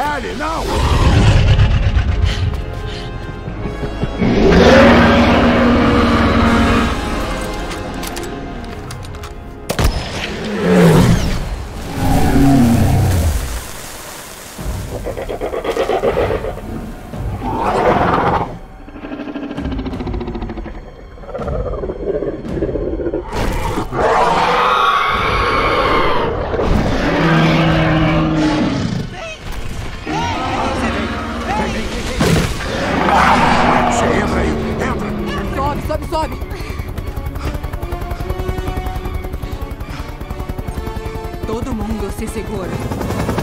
had enough! Todo mundo se segura.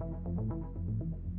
フフフ。